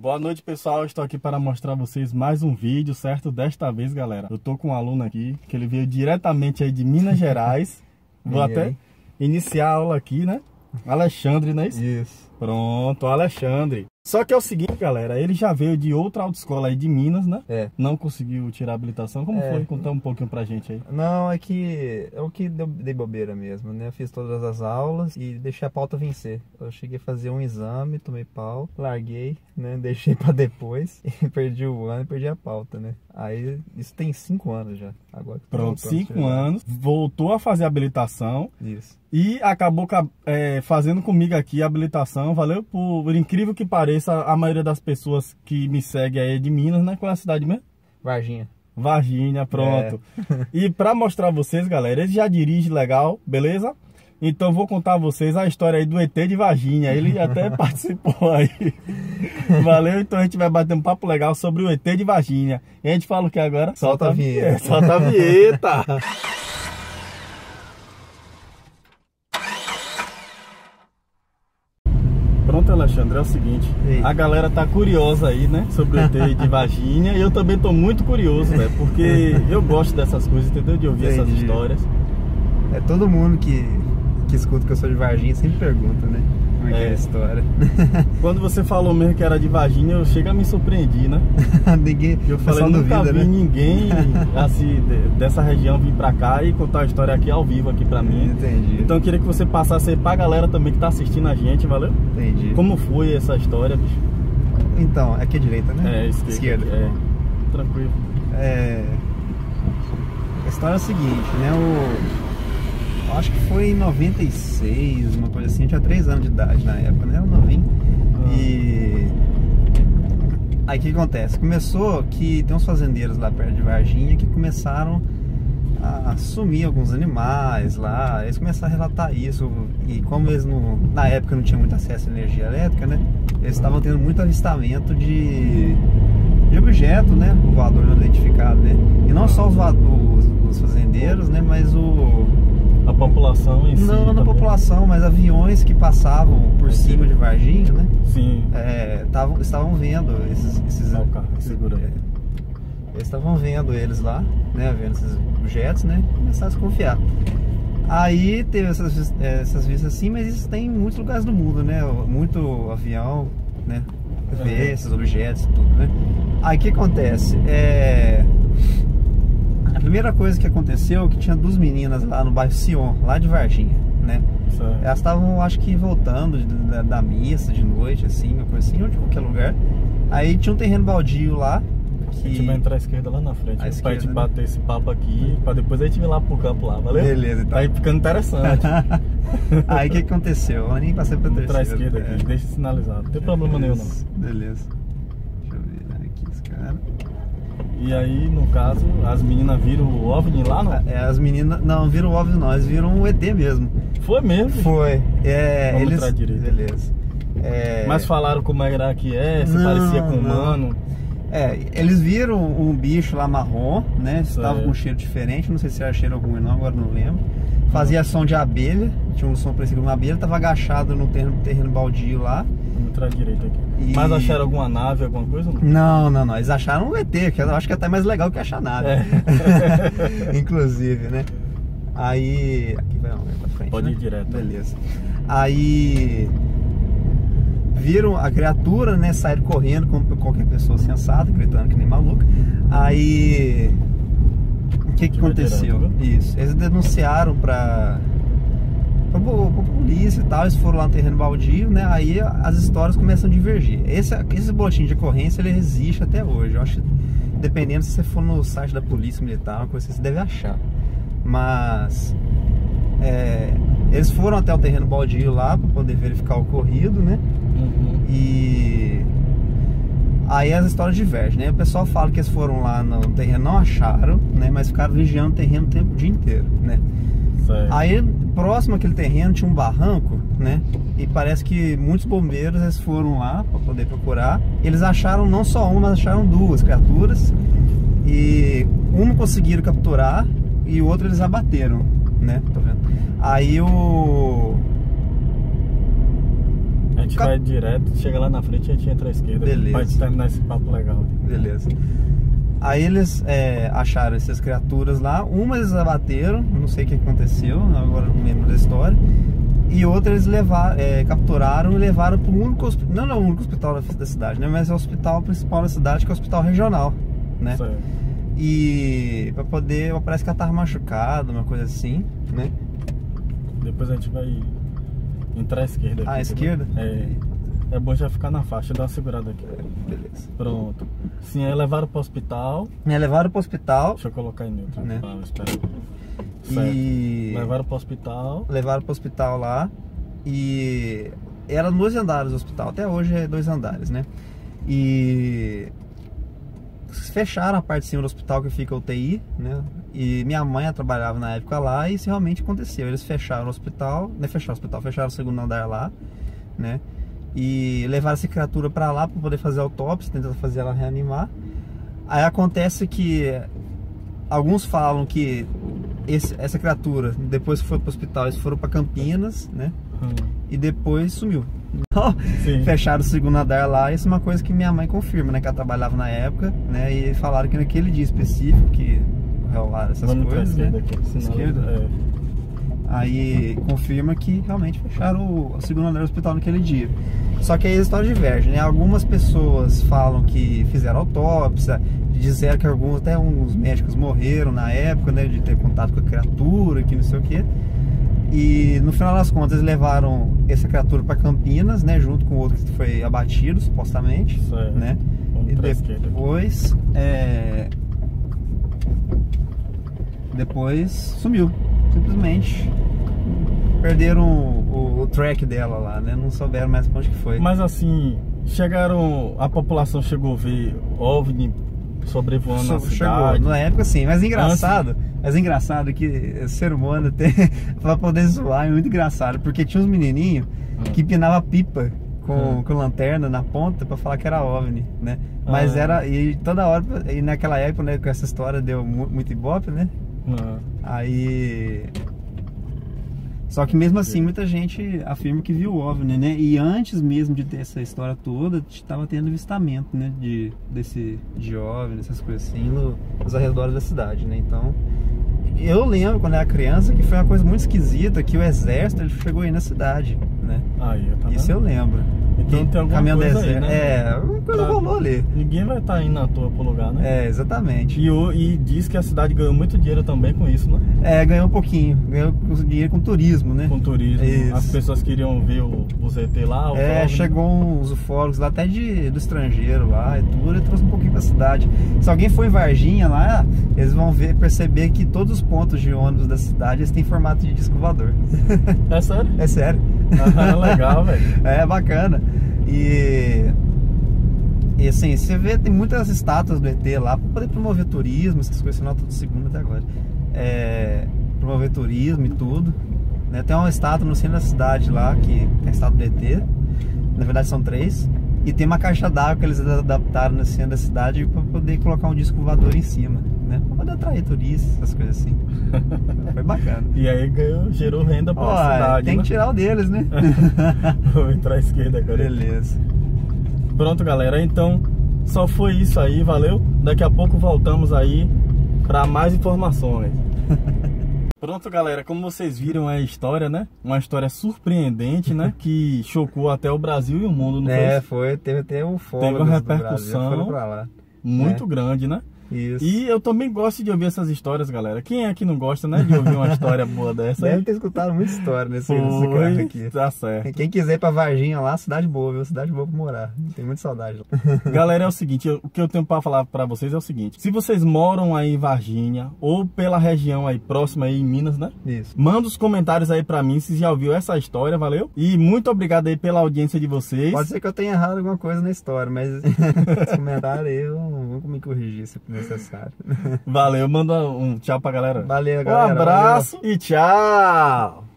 Boa noite, pessoal. Estou aqui para mostrar a vocês mais um vídeo, certo? Desta vez, galera, eu tô com um aluno aqui, que ele veio diretamente aí de Minas Gerais. Vou até iniciar a aula aqui, né? Alexandre, não é isso? Isso. Pronto, Alexandre. Só que é o seguinte, galera, ele já veio de outra autoescola aí de Minas, né? É. Não conseguiu tirar a habilitação. Como É. foi? Conta um pouquinho pra gente aí. Não, é que é o que deu, dei bobeira mesmo, né? Eu fiz todas as aulas e deixei a pauta vencer. Eu cheguei a fazer um exame, tomei pau, larguei, né? Deixei pra depois e perdi o ano e perdi a pauta, né? Aí isso tem cinco anos já. Agora Pronto, cinco anos, voltou a fazer a habilitação Isso. E acabou ca- é, fazendo comigo aqui a habilitação. Valeu? Por, por incrível que pareça, a maioria das pessoas que me segue aí é de Minas, né? Qual é a cidade mesmo? Varginha. Varginha, pronto. E pra mostrar a vocês, galera, ele já dirige legal, beleza? Então vou contar a vocês a história aí do ET de Varginha. Ele até participou aí. Valeu? Então a gente vai bater um papo legal sobre o ET de Varginha. E a gente fala o que agora? Solta a vinheta. Solta a vinheta. Pronto, Alexandre, é o seguinte. Ei. A galera tá curiosa aí, né? Sobre o ET de Varginha. E eu também tô muito curioso, velho. Porque eu gosto dessas coisas, entendeu? De ouvir essas Entendi. histórias. É todo mundo que, que escuta que eu sou de Varginha sempre pergunta, né? Como é, que é É. a história. Quando você falou mesmo que era de Varginha, eu chego a me surpreendi, né? Ninguém. Eu falei, nunca duvida, vi né? ninguém assim, de- dessa região vir pra cá e contar a história aqui ao vivo aqui pra mim. Entendi. Então eu queria que você passasse aí pra galera também que tá assistindo a gente, valeu? Entendi. Como foi essa história, bicho? Então, aqui é direita, né? É, esquerda. É, tranquilo. É, A história é a seguinte, né? O... Acho que foi em 96, uma coisa assim. Eu tinha 3 anos de idade na época, né? Era novinho. Ah. E. Aí o que acontece? Começou que tem uns fazendeiros lá perto de Varginha que começaram a sumir alguns animais lá. Eles começaram a relatar isso. E como eles não, na época não tinham muito acesso à energia elétrica, né? Eles estavam tendo muito avistamento de, de objeto, né? O voador não identificado, né? E não só os, os, os fazendeiros, né? Mas o. A população em si. Não na também. população, mas aviões que passavam por cima de Varginha, né? Sim. É, tavam, estavam vendo esses, esses o carro, segura. é, eles estavam vendo eles lá, né, vendo esses objetos, né, começaram a desconfiar. Aí teve essas, eh, essas vistas assim, mas isso tem em muitos lugares do mundo, né, muito avião, né, vê Uhum. esses objetos e tudo, né. Aí o que acontece? É, primeira coisa que aconteceu é que tinha duas meninas lá no bairro Sion, lá de Varginha, né, Certo. elas estavam, acho que, voltando de- da, da missa de noite, assim, uma coisa assim, ou de qualquer lugar. Aí tinha um terreno baldio lá. A gente Que... vai entrar à esquerda lá na frente. Pra esquerda, gente né? bater esse papo aqui, pra depois a gente ir lá pro campo lá, valeu? Beleza, então. Tá aí ficando interessante. Aí o que que aconteceu? Eu nem passei pra terceira. entrar à esquerda aqui, É. deixa sinalizado. Não tem problema nenhum não. Beleza, Beleza. Deixa eu ver aqui os caras. E aí, no caso, as meninas viram o OVNI lá, não? É, as meninas. Não, viram óbvio não, eles viram um ET mesmo. Foi mesmo. Foi. É, Vamos eles. direita. Beleza. É, Mas falaram como era que é, se Não, parecia com não. humano. É, eles viram um bicho lá marrom, né? Estava com um cheiro diferente, não sei se era cheiro ruim não, agora não lembro. Fazia som de abelha, tinha um som parecido com uma abelha, tava agachado no terreno, terreno baldio lá. Entrar à direita aqui. E- Mas acharam alguma nave, alguma coisa? Não? Não, não, não, eles acharam um ET, que eu acho que é até mais legal que achar nada. É. Inclusive, né? Aí. Aqui vai vai pra frente. Pode né? ir direto. Beleza. Aí. Viram a criatura, né? Saíram correndo como qualquer pessoa sensata, gritando que nem maluca. Aí. O que que aconteceu? direto, Isso. Eles denunciaram pra. Pra, po- pra polícia e tal, eles foram lá no terreno baldio, né? Aí as histórias começam a divergir. Esse, esse boletim de ocorrência ele existe até hoje. Eu acho que dependendo se você for no site da polícia militar, uma coisa assim, você deve achar. Mas é, eles foram até o terreno baldio lá para poder verificar o ocorrido, né? Uhum. E aí as histórias divergem, né? O pessoal fala que eles foram lá no terreno, não acharam, né? Mas ficaram vigiando o terreno o tempo o dia inteiro, né? Aí, próximo àquele terreno, tinha um barranco, né? E parece que muitos bombeiros eles foram lá para poder procurar. Eles acharam não só uma, mas acharam duas criaturas. E uma conseguiram capturar e o outro eles abateram, né? Tá vendo? Aí o. A gente Cap- vai direto, chega lá na frente e a gente entra à esquerda. Beleza. Pra gente terminar esse papo legal. Beleza. Aí eles é, acharam essas criaturas lá. Uma eles abateram, não sei o que aconteceu, agora não lembro da história. E outra eles levaram, é, capturaram e levaram para o único hospital, não é o único hospital da, da cidade, né? Mas é o hospital principal da cidade, que é o hospital regional, né? Certo. E para poder, parece que ela tava machucada, uma coisa assim, né? Depois a gente vai entrar à esquerda. À aqui, esquerda? É. É bom já ficar na faixa, dá uma segurada aqui. Beleza. Pronto. Sim, aí levaram pro hospital. Me levaram pro hospital Deixa eu colocar em neutro. Né? Ah, espera. Certo. e Levaram pro hospital. levaram pro hospital lá e era dois andares o hospital, até hoje é dois andares, né? E fecharam a parte de cima do hospital que fica a UTI, né? E minha mãe trabalhava na época lá e isso realmente aconteceu. Eles fecharam o hospital, não é fecharam o hospital, fecharam o segundo andar lá, né? E levaram essa criatura para lá para poder fazer autópsia, tentando fazer ela reanimar. Aí acontece que alguns falam que esse- essa criatura, depois que foi pro hospital, eles foram para Campinas, né? Hum, E depois sumiu. Fecharam o segundo andar lá, isso é uma coisa que minha mãe confirma, né? Que ela trabalhava na época, né? E falaram que naquele dia específico que rolaram essas pra coisas, esquerda né? aqui. Esquerda? É. Aí confirma que realmente fecharam o, o segundo andar do hospital naquele dia. Só que aí a história diverge, né? Algumas pessoas falam que fizeram autópsia, disseram que alguns, até uns médicos morreram na época, né? De ter contato com a criatura, que não sei o quê. E no final das contas eles levaram essa criatura para Campinas, né? Junto com o outro que foi abatido, supostamente, Certo. né? Vamos E depois, é... depois sumiu, simplesmente perderam o, o track dela lá, né? Não souberam mais pra onde que foi. Mas assim, chegaram. A população chegou a ver OVNI sobrevoando So- Chegou, cidade. na época sim, mas engraçado, mas engraçado que ser humano tem pra poder zoar é muito engraçado, porque tinha uns menininhos Hum. que empinava pipa com, Hum. com lanterna na ponta pra falar que era OVNI, né? Mas Ah. era, e toda hora, e naquela época, né, com essa história deu mu- muito ibope, né? Ah, Aí. Só que mesmo assim, muita gente afirma que viu o OVNI, né? E antes mesmo de ter essa história toda, estava tendo avistamento, né? De, desse, de OVNI, essas coisas assim, no, nos arredores da cidade, né? Então, eu lembro quando era criança que foi uma coisa muito esquisita que o exército ele chegou aí na cidade, né? Aí, tá Isso eu lembro. Então tem alguma Caminhão coisa aí, deserto. né? É, alguma coisa Pra- rolou ali. Ninguém vai estar indo à toa pro lugar, né? É, exatamente. E, o- e diz que a cidade ganhou muito dinheiro também com isso, né? É, ganhou um pouquinho. Ganhou dinheiro com turismo, né? Com turismo. Isso. As pessoas queriam ver o, o ZT lá. O É, OVNI. chegou uns ufólogos lá até de, do estrangeiro lá e tudo, e trouxe um pouquinho pra cidade. Se alguém for em Varginha lá, eles vão ver, perceber que todos os pontos de ônibus da cidade eles têm formato de disco voador. É sério? é sério. Ah, legal, velho. É bacana. E. E assim, você vê, tem muitas estátuas do ET lá pra poder promover turismo, essas coisas, nota do segundo até agora. É, promover turismo e tudo. Né? Tem uma estátua no centro da cidade lá, que tem a estátua do ET. Na verdade são três. E tem uma caixa d'água que eles adaptaram no centro da cidade pra poder colocar um disco voador em cima. Né? Pra poder atrair turistas, essas coisas assim. Foi bacana. E aí ganhou, gerou renda pra Ó, cidade. tem né? que tirar o deles, né? Vou entrar à esquerda agora. Beleza. Pronto, galera. Então, só foi isso aí, valeu? Daqui a pouco voltamos aí para mais informações. Pronto, galera. Como vocês viram é a história, né? Uma história surpreendente, né? Que chocou até o Brasil e o mundo, não É, foi? foi, teve até um fogo Teve uma repercussão. Brasil. Muito É. grande, né? Isso. E eu também gosto de ouvir essas histórias, galera. Quem é que não gosta, né? De ouvir uma história boa dessa? Deve ter escutado muita história nesse, nesse carro Foi, aqui. tá certo. Quem quiser ir pra Varginha lá, cidade boa, viu? Cidade boa pra morar. Tem muita saudade lá. Galera, é o seguinte, eu- o que eu tenho pra falar pra vocês é o seguinte. Se vocês moram aí em Varginha ou pela região aí próxima aí em Minas, né? Isso. Manda os comentários aí pra mim se já ouviu essa história, valeu? E muito obrigado aí pela audiência de vocês. Pode ser que eu tenha errado alguma coisa na história, mas esse comentário aí eu vou me corrigir se for necessário. Valeu, manda um tchau pra galera. Valeu, Um galera. abraço e tchau!